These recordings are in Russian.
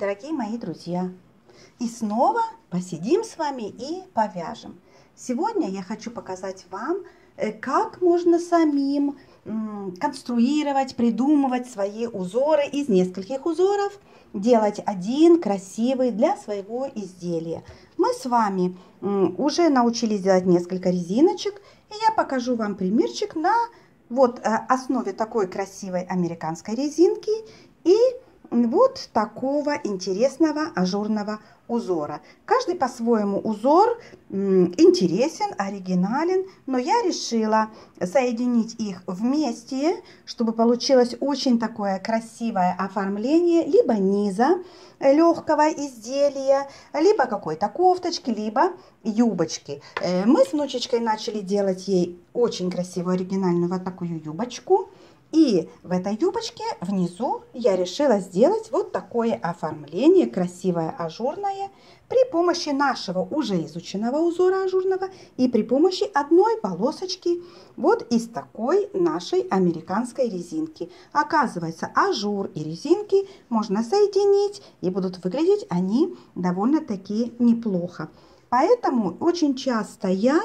Дорогие мои друзья! И снова посидим с вами и повяжем. Сегодня я хочу показать вам, э, как можно самим конструировать, придумывать свои узоры из нескольких узоров, делать один красивый для своего изделия. Мы с вами уже научились делать несколько резиночек, и я покажу вам примерчик на вот э, основе такой красивой американской резинки и вот такого интересного ажурного узора. Каждый по-своему узор интересен, оригинален, но я решила соединить их вместе, чтобы получилось очень такое красивое оформление либо низа легкого изделия, либо какой-то кофточки, либо юбочки. Э, мы с внучечкой начали делать ей очень красивую оригинальную вот такую юбочку. И в этой юбочке внизу я решила сделать вот такое оформление, красивое ажурное, при помощи нашего уже изученного узора ажурного и при помощи одной полосочки вот из такой нашей американской резинки. Оказывается, ажур и резинки можно соединить и будут выглядеть они довольно-таки неплохо. Поэтому очень часто я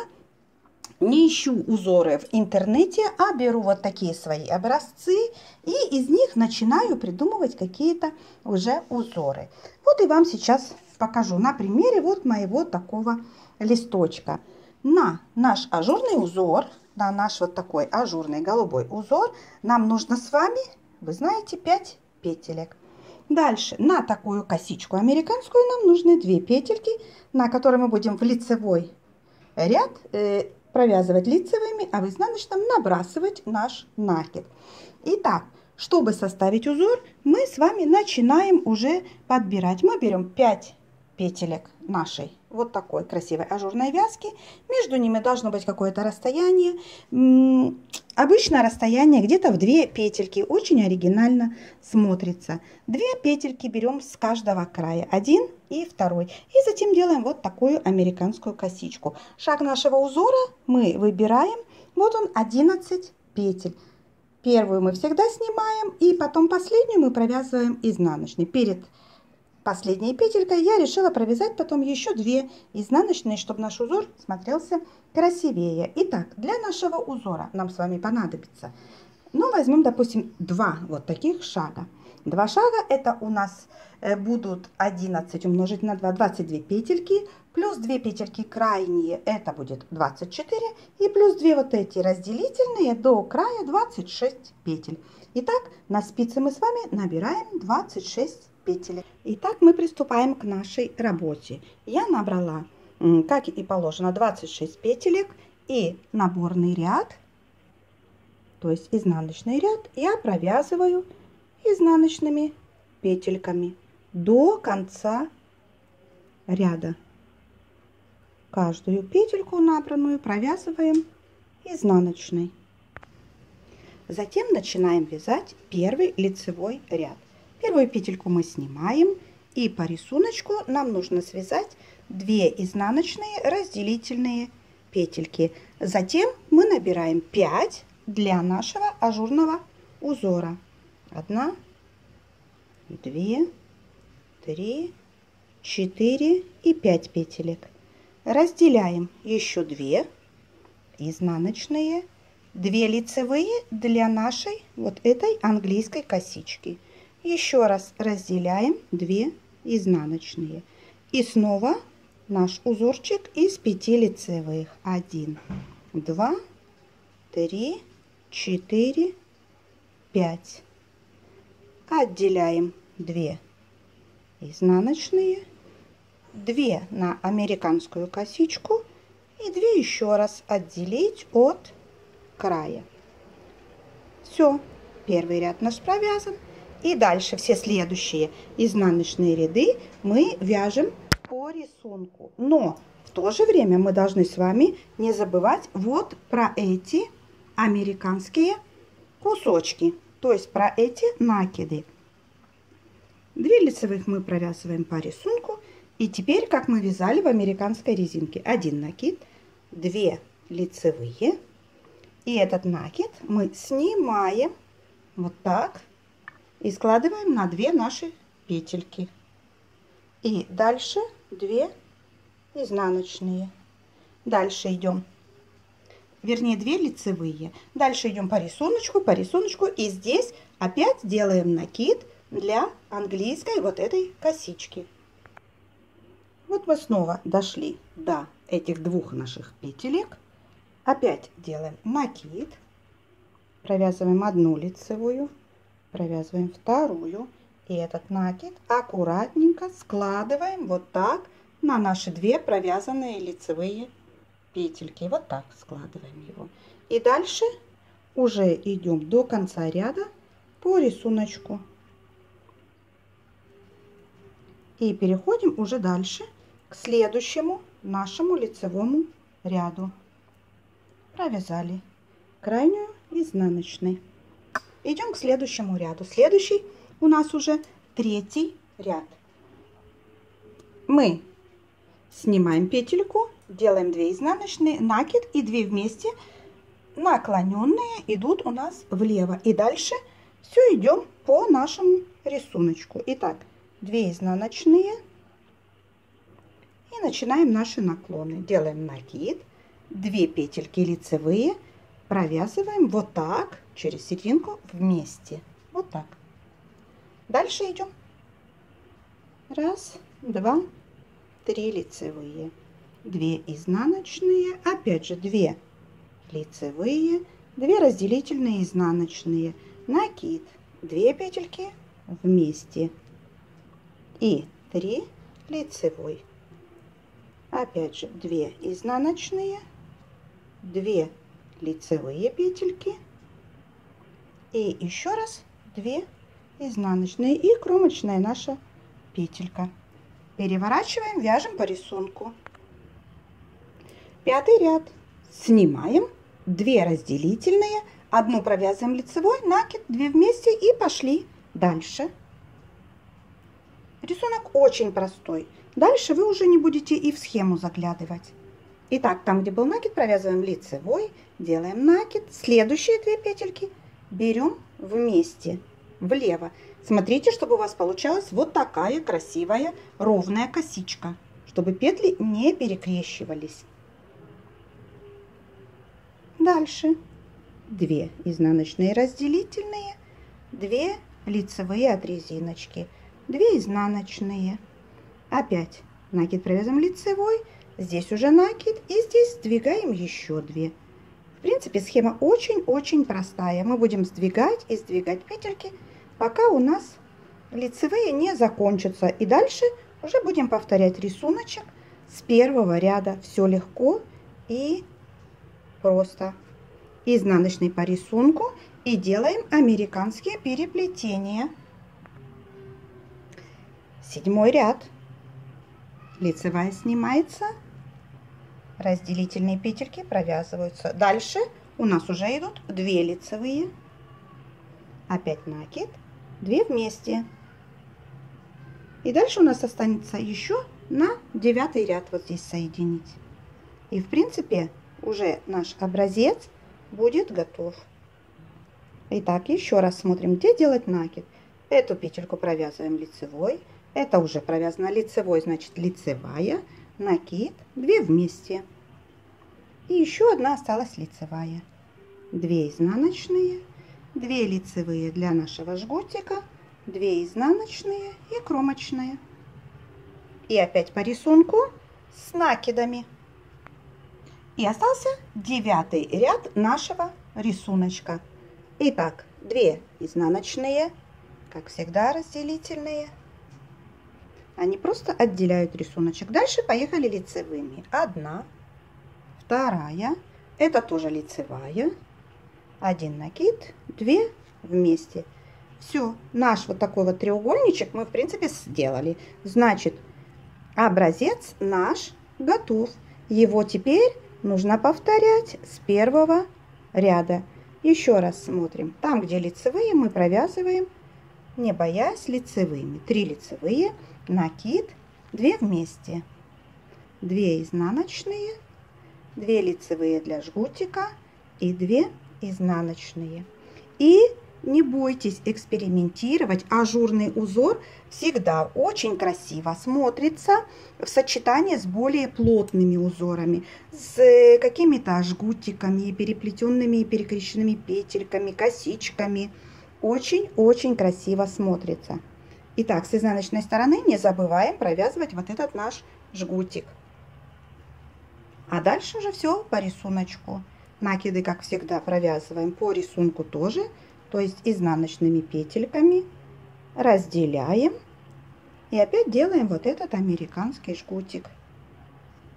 не ищу узоры в интернете, а беру вот такие свои образцы и из них начинаю придумывать какие-то уже узоры. Вот и вам сейчас покажу на примере вот моего такого листочка. На наш ажурный узор, на наш вот такой ажурный голубой узор нам нужно с вами, вы знаете, 5 петелек. Дальше на такую косичку американскую нам нужны 2 петельки, на которые мы будем в лицевой ряд э, провязывать лицевыми, а в изнаночном набрасывать наш накид. Итак, чтобы составить узор, мы с вами начинаем уже подбирать. Мы берем 5 петелек нашей вот такой красивой ажурной вязки. Между ними должно быть какое-то расстояние. Обычно расстояние где-то в 2 петельки. Очень оригинально смотрится. 2 петельки берем с каждого края. Один и второй. И затем делаем вот такую американскую косичку. Шаг нашего узора мы выбираем. Вот он 11 петель. Первую мы всегда снимаем и потом последнюю мы провязываем изнаночной. Перед последней петелькой я решила провязать потом еще две изнаночные, чтобы наш узор смотрелся красивее. Итак, для нашего узора нам с вами понадобится, ну, возьмем, допустим, два вот таких шага. Два шага это у нас э, будут 11 умножить на 2, 22 петельки, плюс 2 петельки крайние, это будет 24, и плюс 2 вот эти разделительные до края 26 петель. Итак, на спице мы с вами набираем 26 петель. Итак, мы приступаем к нашей работе. Я набрала, как и положено, 26 петелек и наборный ряд, то есть изнаночный ряд, я провязываю изнаночными петельками до конца ряда. Каждую петельку набранную провязываем изнаночной. Затем начинаем вязать первый лицевой ряд. Первую петельку мы снимаем и по рисунку нам нужно связать 2 изнаночные разделительные петельки. Затем мы набираем 5 для нашего ажурного узора. 1, 2, 3, 4 и 5 петелек. Разделяем еще 2 изнаночные, 2 лицевые для нашей вот этой английской косички. Еще раз разделяем 2 изнаночные. И снова наш узорчик из 5 лицевых. 1, 2, 3, 4, 5. Отделяем 2 изнаночные, 2 на американскую косичку и 2 еще раз отделить от края. Все, первый ряд наш провязан. И дальше все следующие изнаночные ряды мы вяжем по рисунку. Но в то же время мы должны с вами не забывать вот про эти американские кусочки. То есть про эти накиды. Две лицевых мы провязываем по рисунку. И теперь, как мы вязали в американской резинке. Один накид, две лицевые. И этот накид мы снимаем вот так и складываем на две наши петельки. И дальше 2 изнаночные. Дальше идем, вернее 2 лицевые. Дальше идем по рисунку, по рисунку. И здесь опять делаем накид для английской вот этой косички. Вот мы снова дошли до этих двух наших петелек. Опять делаем накид. Провязываем одну лицевую, провязываем вторую. И этот накид аккуратненько складываем вот так на наши две провязанные лицевые петельки. Вот так складываем его. И дальше уже идем до конца ряда по рисунку. И переходим уже дальше к следующему нашему лицевому ряду. Провязали крайнюю изнаночной. Идем к следующему ряду. Следующий у нас уже третий ряд. Мы снимаем петельку, делаем 2 изнаночные, накид и 2 вместе наклоненные идут у нас влево. И дальше все идем по нашему рисунку. Итак, 2 изнаночные и начинаем наши наклоны. Делаем накид, 2 петельки лицевые, провязываем вот так через серединку вместе. Вот так. Дальше идем. Раз, два, три лицевые. Две изнаночные. Опять же две лицевые. Две разделительные изнаночные. Накид. Две петельки вместе. И три лицевой. Опять же две изнаночные. Две лицевые петельки. И еще раз две изнаночные и кромочная наша петелька. Переворачиваем, вяжем по рисунку. Пятый ряд. Снимаем 2 разделительные, одну провязываем лицевой, накид, 2 вместе и пошли дальше. Рисунок очень простой. Дальше вы уже не будете и в схему заглядывать. Итак, там, где был накид, провязываем лицевой, делаем накид. Следующие две петельки берем вместе влево. Смотрите, чтобы у вас получалась вот такая красивая ровная косичка, чтобы петли не перекрещивались. Дальше 2 изнаночные разделительные, 2 лицевые от резиночки, 2 изнаночные. Опять накид провязываем лицевой, здесь уже накид и здесь сдвигаем еще 2. В принципе, схема очень-очень простая. Мы будем сдвигать и сдвигать петельки пока у нас лицевые не закончатся. И дальше уже будем повторять рисуночек с первого ряда. Все легко и просто. Изнаночный по рисунку и делаем американские переплетения. Седьмой ряд. Лицевая снимается. Разделительные петельки провязываются. Дальше у нас уже идут две лицевые. Опять накид 2 вместе. И дальше у нас останется еще на девятый ряд вот здесь соединить. И в принципе уже наш образец будет готов. Итак, еще раз смотрим, где делать накид. Эту петельку провязываем лицевой. Это уже провязано лицевой, значит лицевая. Накид, 2 вместе. И еще одна осталась лицевая. 2 изнаночные 2 лицевые для нашего жгутика, 2 изнаночные и кромочные. И опять по рисунку с накидами. И остался девятый ряд нашего рисуночка. Итак, 2 изнаночные, как всегда разделительные. Они просто отделяют рисуночек. Дальше поехали лицевыми. Одна, вторая, это тоже лицевая, один накид, две вместе. Все, наш вот такой вот треугольничек мы, в принципе, сделали. Значит, образец наш готов. Его теперь нужно повторять с первого ряда. Еще раз смотрим. Там, где лицевые, мы провязываем, не боясь, лицевыми. Три лицевые, накид, две вместе. Две изнаночные, две лицевые для жгутика и две изнаночные. И не бойтесь экспериментировать. Ажурный узор всегда очень красиво смотрится в сочетании с более плотными узорами, с какими-то жгутиками, переплетенными и перекрещенными петельками, косичками. Очень-очень красиво смотрится. Итак, с изнаночной стороны не забываем провязывать вот этот наш жгутик. А дальше уже все по рисунку. Накиды, как всегда, провязываем по рисунку тоже, то есть изнаночными петельками. Разделяем. И опять делаем вот этот американский жгутик.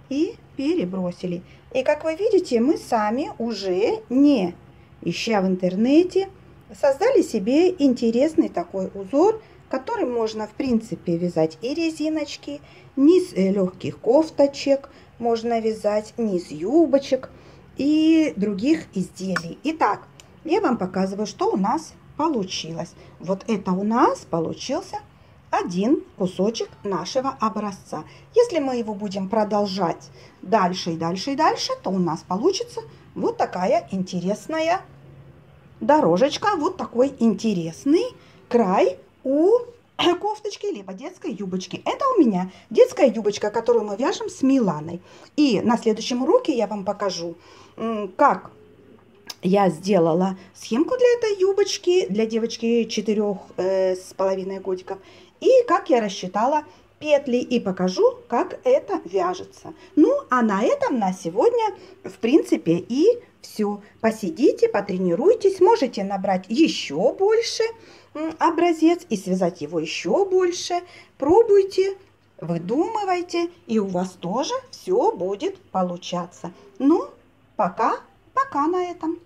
И перебросили. И как вы видите, мы сами уже не ища в интернете, создали себе интересный такой узор, который можно в принципе вязать и резиночки, низ э, легких кофточек, можно вязать низ юбочек и других изделий. Итак, я вам показываю, что у нас получилось. Вот это у нас получился один кусочек нашего образца. Если мы его будем продолжать дальше и дальше и дальше, то у нас получится вот такая интересная дорожечка, вот такой интересный край у кофточки, либо детской юбочки. Это у меня детская юбочка, которую мы вяжем с Миланой. И на следующем уроке я вам покажу, как я сделала схемку для этой юбочки, для девочки 4 э, с половиной годиков. И как я рассчитала петли и покажу, как это вяжется. Ну, а на этом на сегодня, в принципе, и все. Посидите, потренируйтесь, можете набрать еще больше образец и связать его еще больше. Пробуйте, выдумывайте, и у вас тоже все будет получаться. Ну, пока, пока на этом.